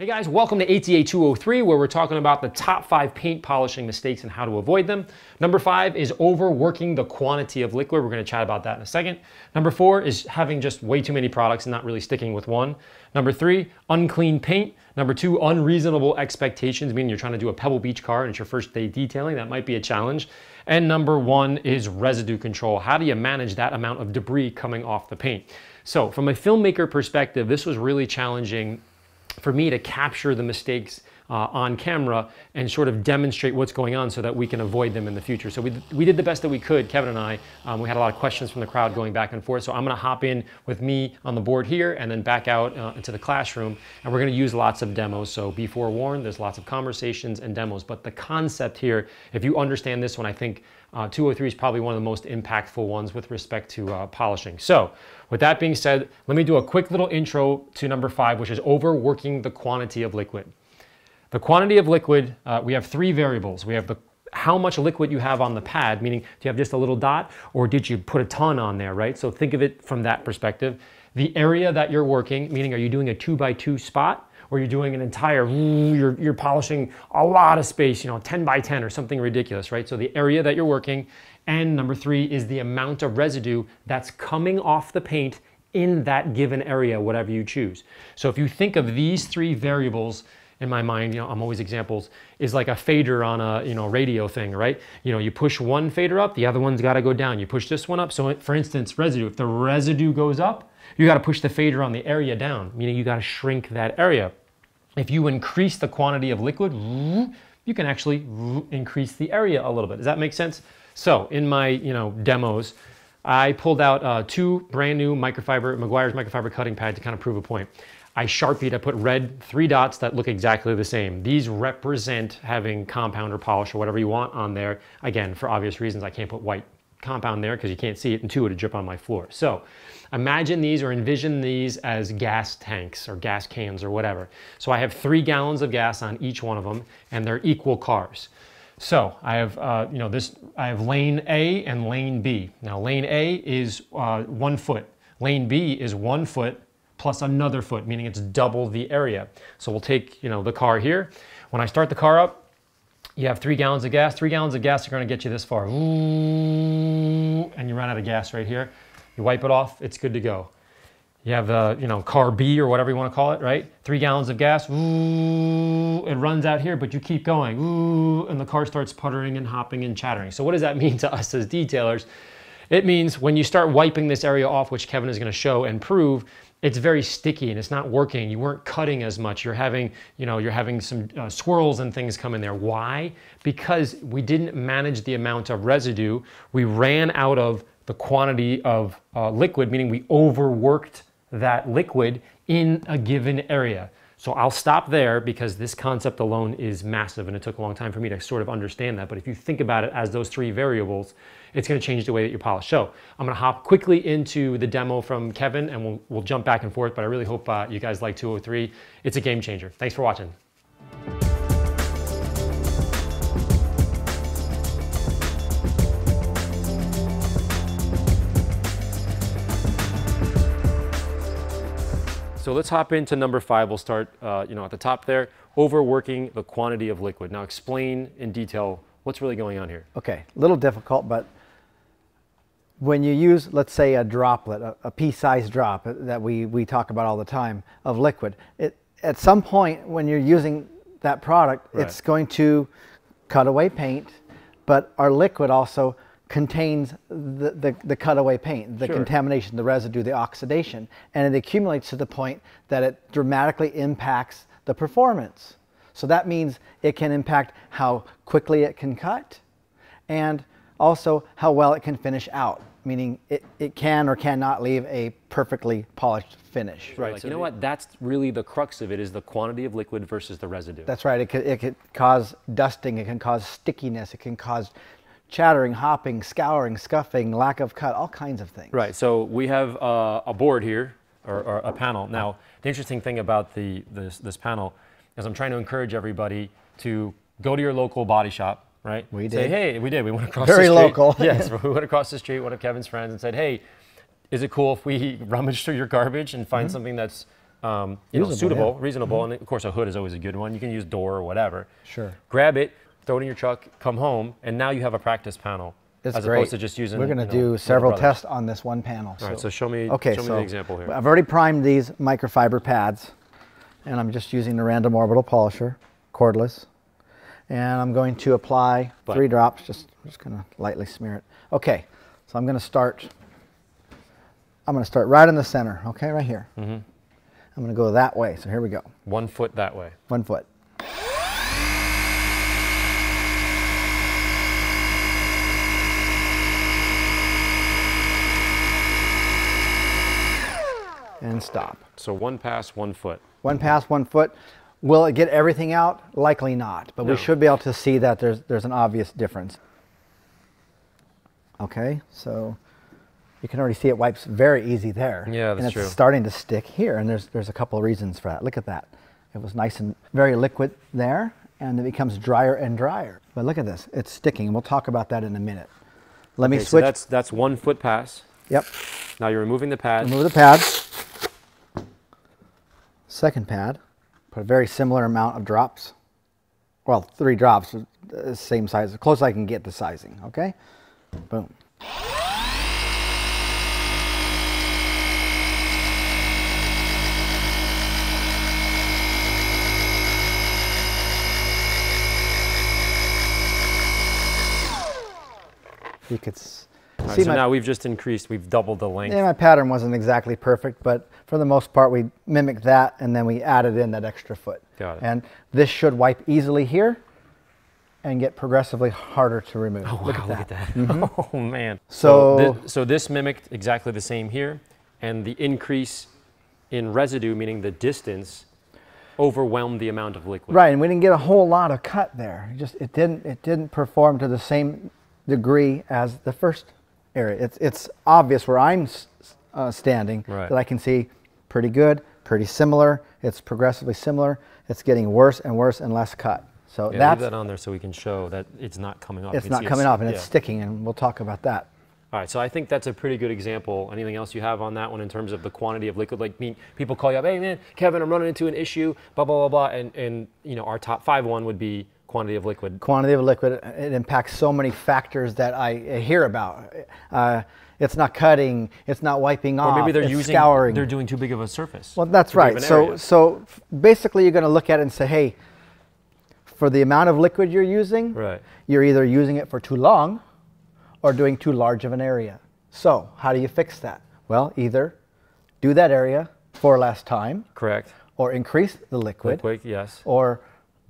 Hey guys, welcome to ATA 203 where we're talking about the top five paint polishing mistakes and how to avoid them. Number five is overworking the quantity of liquid. We're gonna chat about that in a second. Number four is having just way too many products and not really sticking with one. Number three, unclean paint. Number two, unreasonable expectations, meaning you're trying to do a Pebble Beach car and it's your first day detailing. That might be a challenge. And number one is residue control. How do you manage that amount of debris coming off the paint? So from a filmmaker perspective, this was really challenging for me to capture the mistakes uh, on camera and sort of demonstrate what's going on so that we can avoid them in the future. So we, we did the best that we could, Kevin and I. Um, we had a lot of questions from the crowd going back and forth. So I'm gonna hop in with me on the board here and then back out uh, into the classroom. And we're gonna use lots of demos. So be forewarned, there's lots of conversations and demos. But the concept here, if you understand this one, I think uh, 203 is probably one of the most impactful ones with respect to uh, polishing. So with that being said, let me do a quick little intro to number five, which is overworking the quantity of liquid. The quantity of liquid, uh, we have three variables. We have the how much liquid you have on the pad, meaning do you have just a little dot or did you put a ton on there, right? So think of it from that perspective. The area that you're working, meaning are you doing a two by two spot or you're doing an entire, you're, you're polishing a lot of space, you know, 10 by 10 or something ridiculous, right? So the area that you're working. And number three is the amount of residue that's coming off the paint in that given area, whatever you choose. So if you think of these three variables, in my mind, you know, I'm always examples, is like a fader on a, you know, radio thing, right? You know, you push one fader up, the other one's gotta go down. You push this one up. So for instance, residue, if the residue goes up, you gotta push the fader on the area down, meaning you gotta shrink that area. If you increase the quantity of liquid, you can actually increase the area a little bit. Does that make sense? So in my, you know, demos, I pulled out uh, two brand new microfiber, Meguiar's microfiber cutting pad to kind of prove a point. I sharpied, I put red three dots that look exactly the same. These represent having compound or polish or whatever you want on there. Again, for obvious reasons, I can't put white compound there because you can't see it and two, it would drip on my floor. So imagine these or envision these as gas tanks or gas cans or whatever. So I have three gallons of gas on each one of them and they're equal cars. So I have, uh, you know, this, I have lane A and lane B. Now lane A is uh, one foot. Lane B is one foot plus another foot, meaning it's double the area. So we'll take, you know, the car here. When I start the car up, you have three gallons of gas. Three gallons of gas are gonna get you this far. And you run out of gas right here. You wipe it off, it's good to go. You have the, you know, car B or whatever you want to call it, right? Three gallons of gas, it runs out here, but you keep going, and the car starts puttering and hopping and chattering. So what does that mean to us as detailers? It means when you start wiping this area off, which Kevin is going to show and prove, it's very sticky and it's not working. You weren't cutting as much. You're having, you know, you're having some uh, swirls and things come in there. Why? Because we didn't manage the amount of residue. We ran out of the quantity of uh, liquid, meaning we overworked that liquid in a given area. So I'll stop there because this concept alone is massive and it took a long time for me to sort of understand that. But if you think about it as those three variables, it's gonna change the way that you polish. So I'm gonna hop quickly into the demo from Kevin and we'll, we'll jump back and forth, but I really hope uh, you guys like 203. It's a game changer. Thanks for watching. So let's hop into number five. We'll start, uh, you know, at the top there, overworking the quantity of liquid. Now explain in detail what's really going on here. Okay, a little difficult, but when you use, let's say, a droplet, a, a pea-sized drop that we, we talk about all the time of liquid, it, at some point when you're using that product, right. it's going to cut away paint, but our liquid also contains the, the, the cutaway paint, the sure. contamination, the residue, the oxidation, and it accumulates to the point that it dramatically impacts the performance. So that means it can impact how quickly it can cut and also how well it can finish out, meaning it, it can or cannot leave a perfectly polished finish. Right, like, so you know what, that's really the crux of it is the quantity of liquid versus the residue. That's right, it could, it could cause dusting, it can cause stickiness, it can cause chattering, hopping, scouring, scuffing, lack of cut, all kinds of things. Right, so we have uh, a board here, or, or, a panel. Now, the interesting thing about the, this, this panel is I'm trying to encourage everybody to go to your local body shop, right? We did. Say, hey, we did. We went across Very the street. Very local. yes, we went across the street, one of Kevin's friends, and said, hey, is it cool if we rummage through your garbage and find mm -hmm. something that's um, you know, suitable, yeah. Mm-hmm. reasonable, and of course a hood is always a good one. You can use door or whatever. Sure. Grab it, throw it in your truck, come home, and now you have a practice panel It's as great. opposed to just using. We're going to you know, do several tests on this one panel. All right, so show me, Okay, show me so the example here. I've already primed these microfiber pads, and I'm just using the random orbital polisher, cordless, and I'm going to apply But- three drops. Just just going to lightly smear it. Okay, so I'm going to start. I'm going to start right in the center. Okay, right here. Mm-hmm. I'm going to go that way. So here we go. One foot that way. One foot. And stop. So one pass, one foot. One pass, one foot. Will it get everything out? Likely not, but No. we should be able to see that there's, there's an obvious difference. Okay, so you can already see it wipes very easy there. Yeah, that's and it's true. starting to stick here, and there's, there's a couple of reasons for that. Look at that. It was nice and very liquid there, and it becomes drier and drier. But look at this, it's sticking, and we'll talk about that in a minute. Let me Okay, so switch. that's that's one foot pass. yep, Now you're removing the pad. remove the pad. Second pad, put a very similar amount of drops. Well, three drops, uh, same size, as close I can get the sizing, okay? Boom. You could right, see so my now we've just increased. We've doubled the length. yeah, my pattern wasn't exactly perfect, but for the most part, we mimicked that and then we added in that extra foot. Got it. And this should wipe easily here and get progressively harder to remove. Oh, look wow, at that. Look at that. Mm-hmm. Oh man. So- thi- so this mimicked exactly the same here, and the increase in residue, meaning the distance, overwhelmed the amount of liquid. Right, and we didn't get a whole lot of cut there. It Just it didn't it didn't perform to the same degree as the first area. It's it's obvious where I'm s- uh, standing Right. that I can see pretty good, pretty similar. It's progressively similar. It's getting worse and worse and less cut. So Yeah, that's leave that on there so we can show that it's not coming off. It's not coming off and it's sticking, and we'll talk about that. All right, so I think that's a pretty good example. Anything else you have on that one in terms of the quantity of liquid? Like, me, people call you up, hey man, Kevin, I'm running into an issue, blah blah blah blah, and and you know our top five one would be quantity of liquid. Quantity of liquid it impacts so many factors that I hear about. Uh, it's not cutting. It's not wiping Or off. maybe they're using, scouring. they're doing too big of a surface. Well, that's too big of right. So, area. so basically, you're going to look at it and say, hey, for the amount of liquid you're using, Right. you're either using it for too long or doing too large of an area. So, how do you fix that? Well, either do that area for less time correct. or increase the liquid, Liquid, yes. or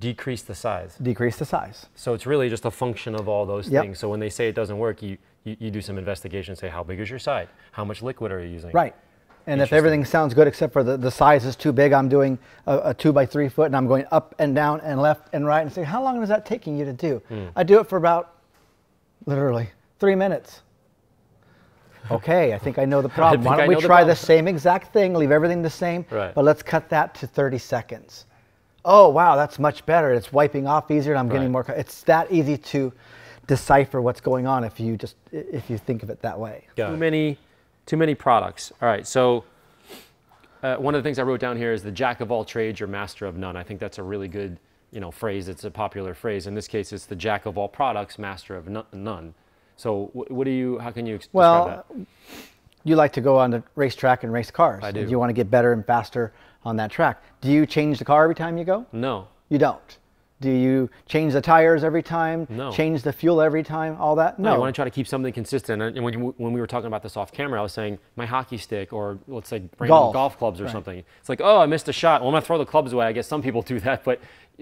Decrease the size. decrease the size. So it's really just a function of all those Yep. things. So when they say it doesn't work, you, you, you do some investigation. Say how big is your side? How much liquid are you using? Right. And if everything sounds good except for the, the size is too big, I'm doing a, a two by three foot and I'm going up and down and left and right and say, how long is that taking you to do? Hmm. I do it for about literally three minutes. Okay, I think I know the problem. Why don't we know the try the same exact thing, leave everything the same, Right. but let's cut that to 30 seconds. Oh, wow, that's much better. It's wiping off easier and I'm getting more. It's that easy to decipher what's going on if you just if you think of it that way. Too many, too many products. All right. So uh, one of the things I wrote down here is the jack of all trades, your master of none. I think that's a really good, you know, phrase. It's a popular phrase. In this case, it's the jack of all products, master of none. So what do you? How can you ex- Well, describe that? you like to go on the racetrack and race cars. I do. You want to get better and faster on that track. Do you change the car every time you go? No. You don't. Do you change the tires every time? No. Change the fuel every time? All that? No, No. you want to try to keep something consistent. And when, you, when we were talking about this off camera, I was saying my hockey stick or let's say Golf. golf, clubs or Right. something. It's like, oh, I missed a shot. Well, I'm going to throw the clubs away. I guess some people do that, but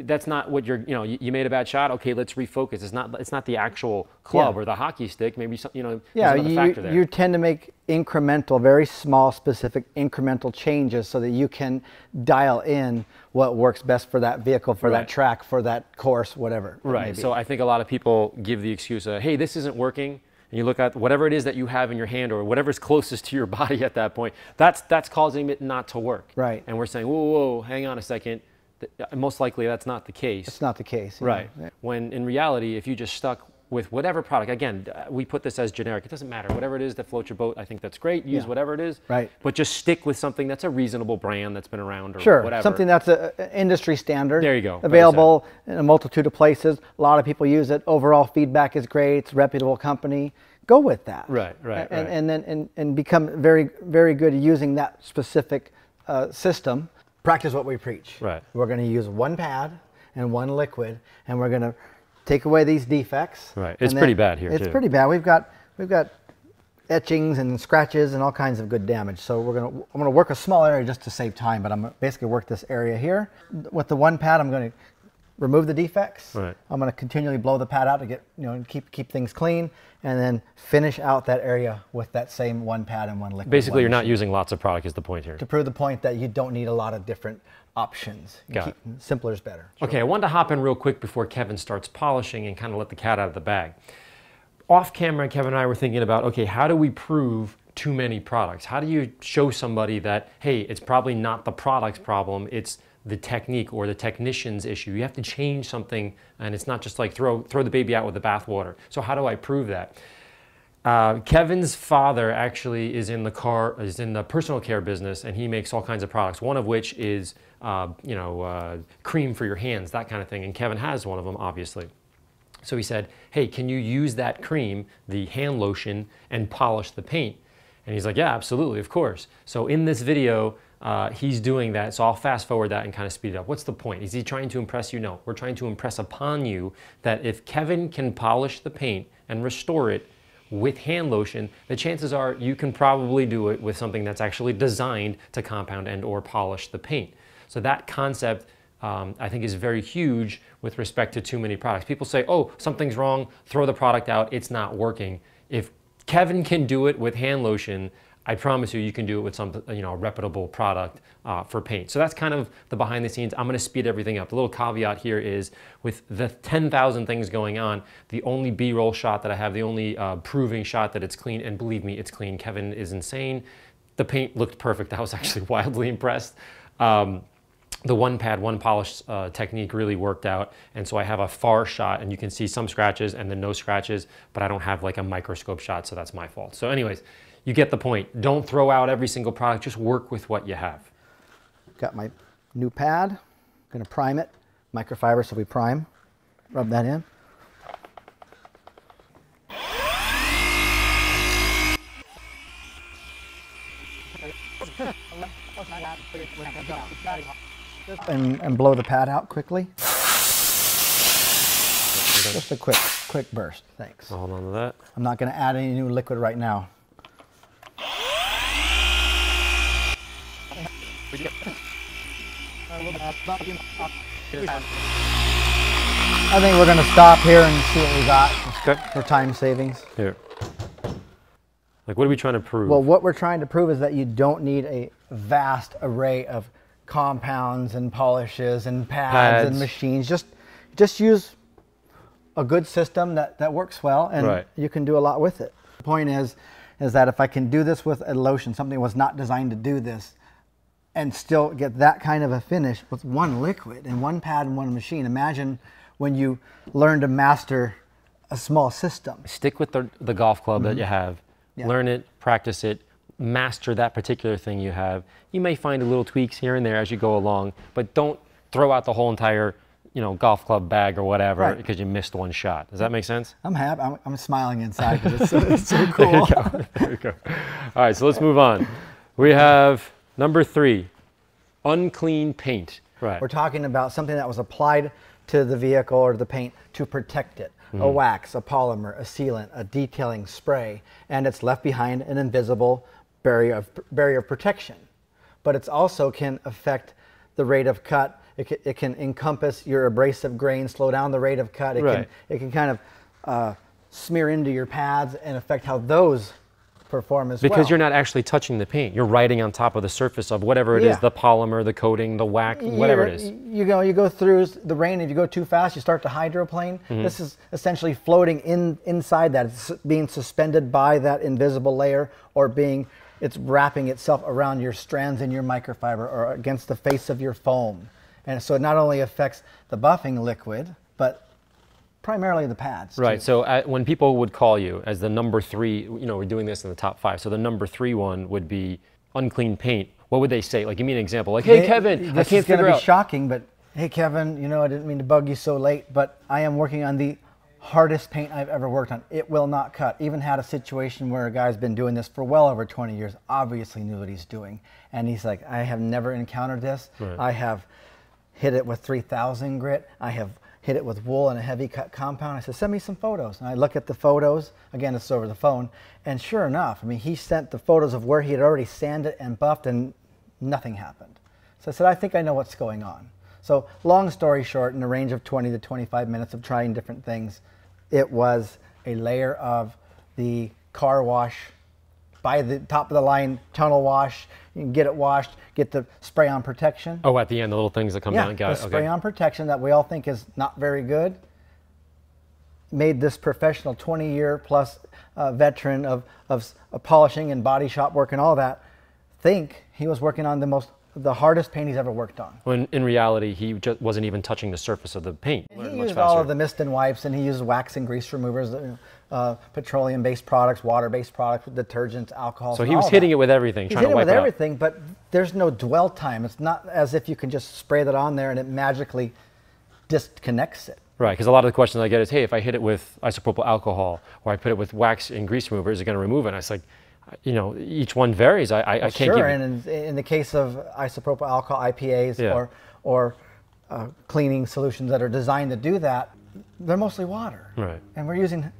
that's not what you're, you know, you, you made a bad shot. Okay, let's refocus. It's not, it's not the actual club Yeah. or the hockey stick. Maybe, some, you know, yeah, you, factor there. you tend to make incremental, very small, specific incremental changes so that you can dial in what works best for that vehicle, for Right. that track, for that course, whatever. Right. So I think a lot of people give the excuse of, hey, this isn't working. And you look at whatever it is that you have in your hand or whatever's closest to your body at that point, that's, that's causing it not to work. Right. And we're saying, whoa, whoa, hang on a second. Th- Most likely that's not the case. it's not the case. you know. Right. When in reality, if you just stuck with whatever product. Again, uh, we put this as generic. It doesn't matter. Whatever it is that floats your boat, I think that's great. Use Yeah. whatever it is. Right. But just stick with something that's a reasonable brand that's been around or Sure, whatever. something that's a, a industry standard. There you go, Available in a multitude of places. A lot of people use it. Overall feedback is great. It's a reputable company. Go with that. Right, right, And, right. and then and, and become very very good at using that specific uh, system. Practice what we preach. Right. We're going to use one pad and one liquid, and we're going to take away these defects. Right. It's pretty bad here, It's too. pretty bad. We've got we've got etchings and scratches and all kinds of good damage. So we're gonna, I'm gonna work a small area just to save time, but I'm gonna basically work this area here. With the one pad, I'm gonna remove the defects. Right. I'm gonna continually blow the pad out to get, you know, and keep, keep things clean and then finish out that area with that same one pad and one liquid. Basically, you're not using lots of product is the point here. To prove the point that you don't need a lot of different options. You Got keep- Simpler is better. Okay, I wanted to hop in real quick before Kevin starts polishing and kind of let the cat out of the bag. Off camera, Kevin and I were thinking about okay, how do we prove too many products? How do you show somebody that, hey, it's probably not the product's problem, it's the technique or the technician's issue? You have to change something, and it's not just like throw, throw the baby out with the bathwater. So, how do I prove that? Uh, Kevin's father actually is in the car, is in the personal care business, and he makes all kinds of products. One of which is, uh, you know, uh, cream for your hands, that kind of thing. And Kevin has one of them, obviously. So he said, "Hey, can you use that cream, the hand lotion, and polish the paint?" And he's like, "Yeah, absolutely, of course." So in this video, uh, he's doing that. So I'll fast forward that and kind of speed it up. What's the point? Is he trying to impress you? No, we're trying to impress upon you that if Kevin can polish the paint and restore it with hand lotion, the chances are you can probably do it with something that's actually designed to compound and or polish the paint. So that concept um, I think is very huge with respect to too many products. People say, oh, something's wrong, throw the product out, it's not working. If Kevin can do it with hand lotion, I promise you, you can do it with some, you know, a reputable product uh, for paint. So that's kind of the behind the scenes. I'm going to speed everything up. The little caveat here is with the 10,000 things going on, the only B-roll shot that I have, the only uh, proving shot that it's clean, and believe me, it's clean. Kevin is insane. The paint looked perfect. I was actually wildly impressed. Um, the one pad, one polish uh, technique really worked out. And so I have a far shot and you can see some scratches and then no scratches, but I don't have like a microscope shot, so that's my fault. So anyways, you get the point. Don't throw out every single product, just work with what you have. Got my new pad. Gonna prime it. Microfiber, so we prime. Rub that in. And, and blow the pad out quickly. Just a quick, quick burst. Thanks. Hold on to that. I'm not going to add any new liquid right now. I think we're going to stop here and see what we got Okay. for time savings. Here. Like, what are we trying to prove? Well, what we're trying to prove is that you don't need a vast array of compounds and polishes and pads, Pads. and machines. Just, just use a good system that, that works well, and Right. you can do a lot with it. The point is, is that if I can do this with a lotion, something was not designed to do this, and still get that kind of a finish with one liquid and one pad and one machine. Imagine when you learn to master a small system. Stick with the, the golf club that you have. Mm-hmm. Yeah. Learn it, practice it, master that particular thing you have. You may find a little tweaks here and there as you go along, but don't throw out the whole entire, you know, golf club bag or whatever Right. because you missed one shot. Does that make sense? I'm happy. I'm, I'm smiling inside because it's, so- it's so cool. There you go. There you go. All right, so let's move on. We have number three, unclean paint. Right. We're talking about something that was applied to the vehicle or the paint to protect it. Mm-hmm. A wax, a polymer, a sealant, a detailing spray, and it's left behind an invisible barrier of, barrier of protection. But it also can affect the rate of cut. It can, it can encompass your abrasive grain, slow down the rate of cut. It Right. can it can kind of uh, smear into your pads and affect how those perform as well. because you're not actually touching the paint. You're writing on top of the surface of whatever it is, Yeah. the polymer, the coating, the wax, whatever it You're- is. You go, you go through the rain. If you go too fast, you start to hydroplane. Mm-hmm. This is essentially floating in inside that. It's being suspended by that invisible layer, or being, it's wrapping itself around your strands in your microfiber or against the face of your foam. And so it not only affects the buffing liquid, but primarily the pads. too. Right. So uh, when people would call you as the number three, you know, we're doing this in the top five. So the number three one would be unclean paint. What would they say? Like, give me an example. Like, hey, They- Kevin, this I can't is going to be out. shocking, but hey, Kevin, you know I didn't mean to bug you so late, but I am working on the hardest paint I've ever worked on. It will not cut. Even had a situation where a guy's been doing this for well over 20 years, obviously knew what he's doing, and he's like, I have never encountered this. I have hit it with 3000 grit. I have hit it with wool and a heavy cut compound. I said, send me some photos. And I look at the photos, again, it's over the phone, and sure enough, I mean, he sent the photos of where he had already sanded and buffed, and nothing happened. So I said, I think I know what's going on. So, long story short, in a range of 20 to 25 minutes of trying different things, it was a layer of the car wash by the top of the line tunnel wash. You can get it washed, get the spray on protection. Oh, at the end, the little things that come yeah, down. Got the spray Okay. on protection that we all think is not very good. Made this professional 20 year plus uh, veteran of, of, of polishing and body shop work and all that think he was working on the most the hardest paint he's ever worked on. When in reality, he just wasn't even touching the surface of the paint. He used all of the mist and wipes, and he used wax and grease removers, uh, uh, petroleum-based products, water-based products, detergents, alcohol. So he was hitting it with everything, He's trying to hitting it wipe with it everything, but there's no dwell time. It's not as if you can just spray that on there and it magically disconnects it. Right, because a lot of the questions I get is, hey, if I hit it with isopropyl alcohol or I put it with wax and grease remover, is it going to remove it? And I was like, you know, each one varies. I, I, I can't sure, give. and in, in the case of isopropyl alcohol IPAs Yeah. or or uh, cleaning solutions that are designed to do that, they're mostly water. Right. And we're using,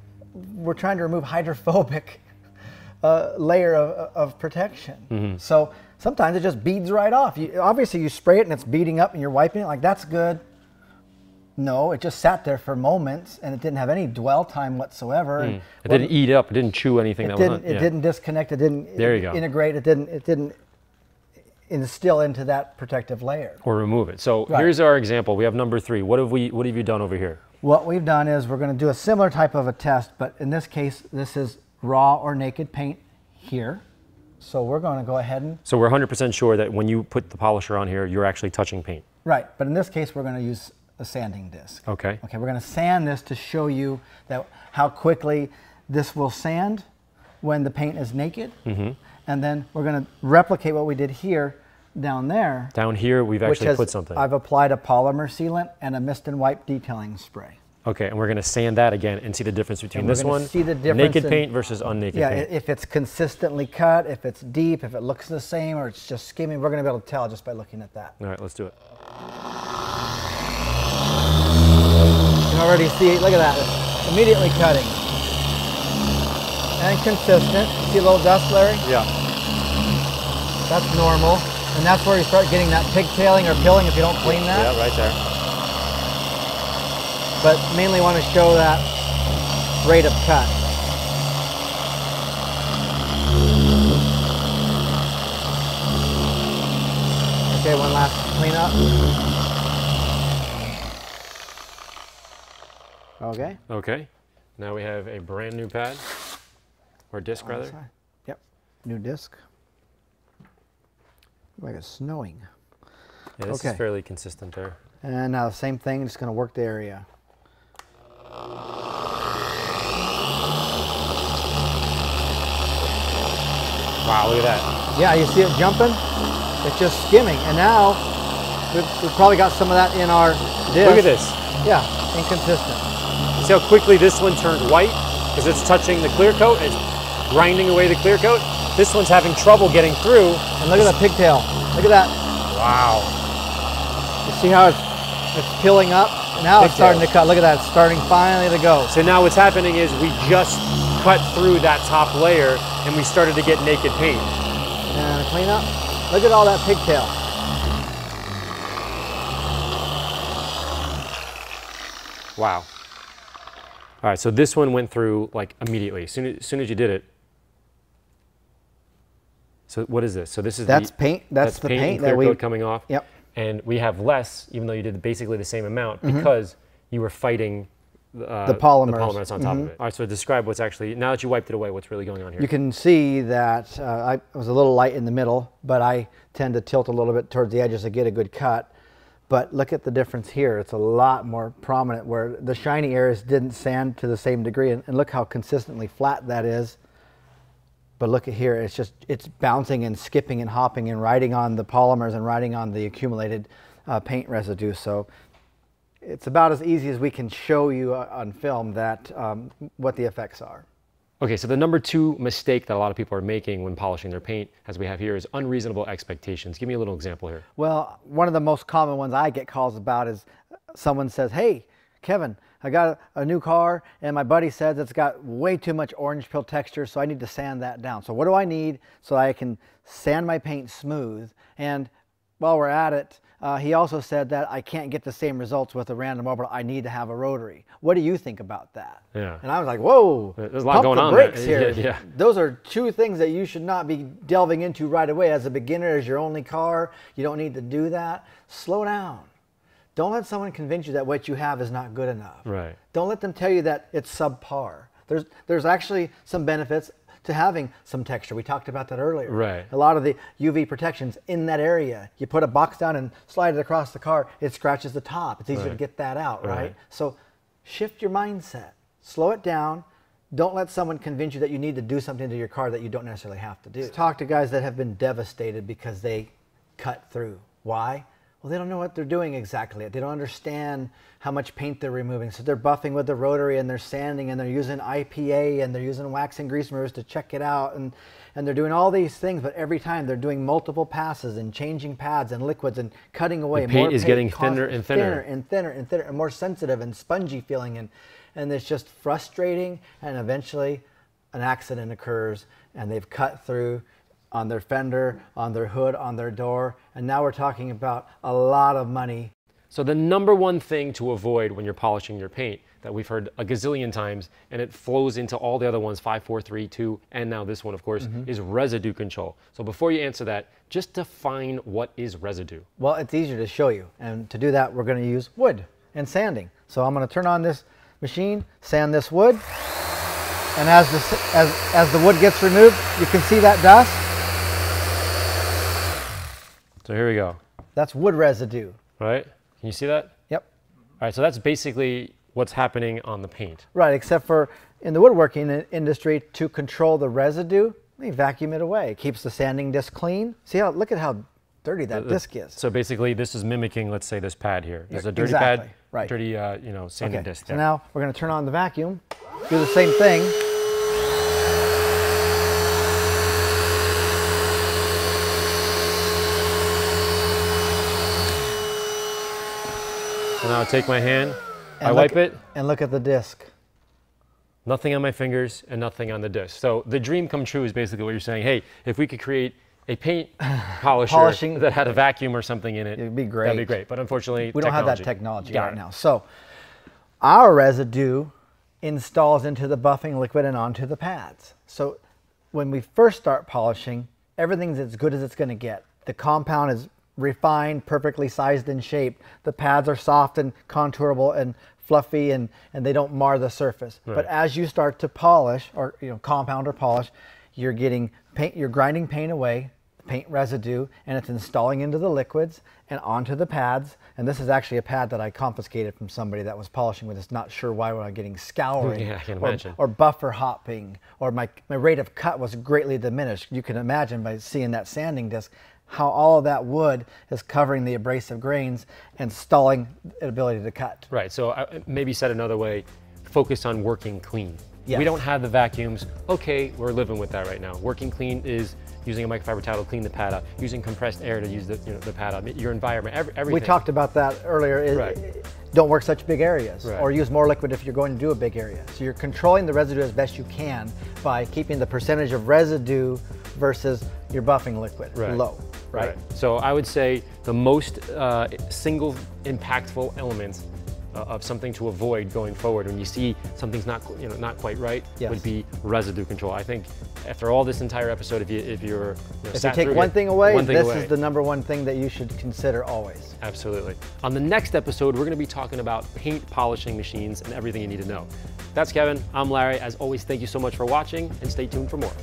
we're trying to remove hydrophobic uh, layer of, of protection. Mm-hmm. So sometimes it just beads right off. You, obviously, you spray it and it's beading up, and you're wiping it like that's good. No, it just sat there for moments, and it didn't have any dwell time whatsoever. Mm. It didn't eat up. It didn't chew anything it that didn't. was on It yeah. didn't disconnect. It didn't. There you go. Integrate. It didn't. It didn't instill into that protective layer. Or remove it. So Right. here's our example. We have number three. What have we? What have you done over here? What we've done is we're going to do a similar type of a test, but in this case, this is raw or naked paint here. So we're going to go ahead and So we're 100% sure that when you put the polisher on here, you're actually touching paint. right. But in this case, we're going to use a sanding disc. Okay. Okay. We're going to sand this to show you that how quickly this will sand when the paint is naked, Mm-hmm. and then we're going to replicate what we did here down there. Down here, we've actually has, put something. I've applied a polymer sealant and a mist and wipe detailing spray. okay, and we're going to sand that again and see the difference between this one, see the difference naked in- paint versus unnaked Yeah, paint. if it's consistently cut, if it's deep, if it looks the same, or it's just skimming, we're going to be able to tell just by looking at that. All right, let's do it. Already see, look at that, it's immediately cutting. And consistent. See a little dust, Larry? Yeah. That's normal. And that's where you start getting that pigtailing or pilling if you don't clean that. Yeah, right there. But mainly want to show that rate of cut. Okay, one last cleanup. Okay. Okay. Now we have a brand new pad, or disc rather. Yep. New disc. Like it's snowing. Yeah, this Okay. is fairly consistent there. And now same thing, just gonna work the area. Wow, look at that. Yeah, you see it jumping? It's just skimming. And now we've, we've probably got some of that in our disc. Look at this. Yeah, inconsistent. See how quickly this one turned white because it's touching the clear coat. It's grinding away the clear coat. This one's having trouble getting through. And look at the pigtail. Look at that. Wow. You see how it's, it's peeling up? Now it's starting to cut. Look at that. It's starting finally to go. So now what's happening is we just cut through that top layer and we started to get naked paint. And clean up. Look at all that pigtail. Wow. All right, so this one went through like immediately. As soon as, as, soon as you did it. So what is this? So this is That's the, paint. That's, the paint, paint, that we. coat coming off. Yep. And we have less, even though you did basically the same amount, because you were fighting uh, The polymers. The polymer that's on top of it. All right, so describe what's actually now that you wiped it away. What's really going on here? You can see that uh, I was a little light in the middle, but I tend to tilt a little bit towards the edges to get a good cut. But look at the difference here. It's a lot more prominent where the shiny areas didn't sand to the same degree. And, and look how consistently flat that is. But look at here, it's just, it's bouncing and skipping and hopping and riding on the polymers and riding on the accumulated uh, paint residue. So it's about as easy as we can show you uh, on film that um, what the effects are. Okay, so the number two mistake that a lot of people are making when polishing their paint, as we have here, is unreasonable expectations. Give me a little example here. Well, one of the most common ones I get calls about is someone says, hey, Kevin, I got a, new car and my buddy says it's got way too much orange peel texture, so I need to sand that down. So what do I need so I can sand my paint smooth? And while we're at it, uh, he also said that I can't get the same results with a random orbital. I need to have a rotary. What do you think about that? Yeah. And I was like, whoa, there's a lot going on brakes there. here. Yeah, yeah. Those are two things that you should not be delving into right away. As a beginner, as your only car, you don't need to do that. Slow down. Don't let someone convince you that what you have is not good enough. Right. Don't let them tell you that it's subpar. There's, there's actually some benefits to having some texture. We talked about that earlier. Right. A lot of the UV protections in that area. You put a box down and slide it across the car, it scratches the top. It's easier Right. to get that out, right? Right. So shift your mindset. Slow it down. Don't let someone convince you that you need to do something to your car that you don't necessarily have to do. Talk to guys that have been devastated because they cut through. Why? Well, they don't know what they're doing exactly. They don't understand how much paint they're removing. So they're buffing with the rotary and they're sanding and they're using IPA and they're using wax and grease mirrors to check it out and, and they're doing all these things, but every time they're doing multiple passes and changing pads and liquids and cutting away. The paint more is getting thinner and thinner. thinner and thinner and thinner and more sensitive and spongy feeling and and it's just frustrating and eventually an accident occurs and they've cut through on their fender, on their hood, on their door, and now we're talking about a lot of money. So the number one thing to avoid when you're polishing your paint that we've heard a gazillion times, and it flows into all the other ones, five, four, three, two, and now this one, of course, mm-hmm. is residue control. So before you answer that, just define what is residue. Well, it's easier to show you. And to do that, we're going to use wood and sanding. So I'm going to turn on this machine, sand this wood. And as the, as, as the wood gets removed, you can see that dust. So here we go, That's wood residue. right? Can you see that? Yep. All right, so that's basically what's happening on the paint. Right, except for in the woodworking industry, to control the residue, they vacuum it away. It keeps the sanding disc clean. See how, look at how dirty that disc is. So basically, this is mimicking, let's say, this pad here. There's a dirty Exactly, pad, right. dirty, uh, you know, sanding Okay, disc so now we're gonna turn on the vacuum, do the same thing. So now I take my hand, I and wipe look- it, And look at the disc. nothing on my fingers and nothing on the disc. So the dream come true is basically what you're saying. Hey, if we could create a paint polisher Polishing- that had a vacuum or something in it, It'd be great. That'd be great. great. But unfortunately, We don't have that technology Got right it. now. So our residue installs into the buffing liquid and onto the pads. So when we first start polishing, everything's as good as it's going to get. The compound is refined, perfectly sized and shaped. The pads are soft and contourable and fluffy and, and they don't mar the surface. But as you start to polish or you know compound or polish, you're getting paint you're grinding paint away, paint residue, and it's installing into the liquids and onto the pads. And this is actually a pad that I confiscated from somebody that was polishing with us, not sure why we're not getting scouring Yeah, or, or buffer hopping, or my, my rate of cut was greatly diminished. You can imagine by seeing that sanding disc how all of that wood is covering the abrasive grains and stalling the ability to cut. Right. So uh, maybe said another way, focus on working clean. Yes. We don't have the vacuums. Okay, we're living with that right now. Working clean is using a microfiber towel to clean the pad out, using compressed air to use the, you know, the pad out, your environment, every, everything. We talked about that earlier. It- Right. Don't work such big areas Right. or use more liquid if you're going to do a big area. So you're controlling the residue as best you can by keeping the percentage of residue versus your buffing liquid Right. low, right? So I would say the most uh, single impactful element uh, of something to avoid going forward when you see something's not you know not quite right Yes. would be residue control. I think after all this entire episode, if you if you're you know, If you take one it, thing away, one thing this away. is the number one thing that you should consider always. Absolutely. On the next episode, we're going to be talking about paint polishing machines and everything you need to know. That's Kevin. I'm Larry. As always, thank you so much for watching and stay tuned for more.